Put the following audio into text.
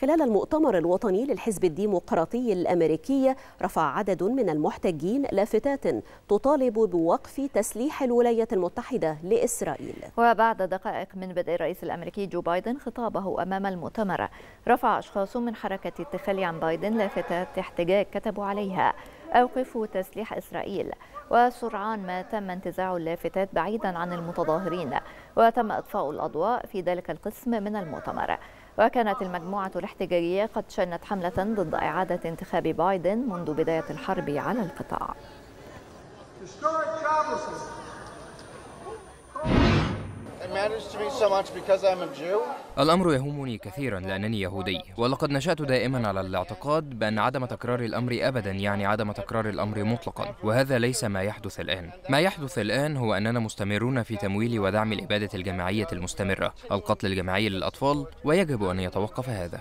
خلال المؤتمر الوطني للحزب الديمقراطي الأمريكي رفع عدد من المحتجين لافتات تطالب بوقف تسليح الولايات المتحدة لإسرائيل. وبعد دقائق من بدء الرئيس الأمريكي جو بايدن خطابه أمام المؤتمر رفع أشخاص من حركة التخلي عن بايدن لافتات احتجاج كتبوا عليها أوقفوا تسليح إسرائيل وسرعان ما تم انتزاع اللافتات بعيدا عن المتظاهرين وتم إطفاء الأضواء في ذلك القسم من المؤتمر. وكانت المجموعة الاحتجاجية قد شنت حملة ضد إعادة انتخاب بايدن منذ بداية الحرب على القطاع. الأمر يهمني كثيرا لأنني يهودي ولقد نشأت دائما على الاعتقاد بأن عدم تكرار الأمر أبدا يعني عدم تكرار الأمر مطلقا وهذا ليس ما يحدث الآن. ما يحدث الآن هو أننا مستمرون في تمويل ودعم الإبادة الجماعية المستمرة القتل الجماعي للأطفال ويجب أن يتوقف هذا.